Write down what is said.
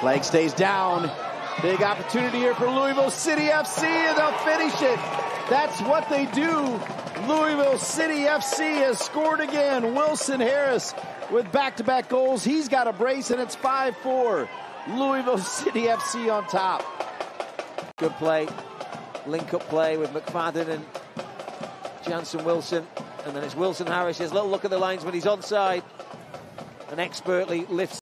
Flag stays down. Big opportunity here for Louisville City FC, and they'll finish it. That's what they do. Louisville City FC has scored again. Wilson Harris with back-to-back goals. He's got a brace, and it's 5-4. Louisville City FC on top. Good play. Link-up play with McFadden and Jansen Wilson. And then it's Wilson Harris. His little look at the lines when he's onside and expertly lifts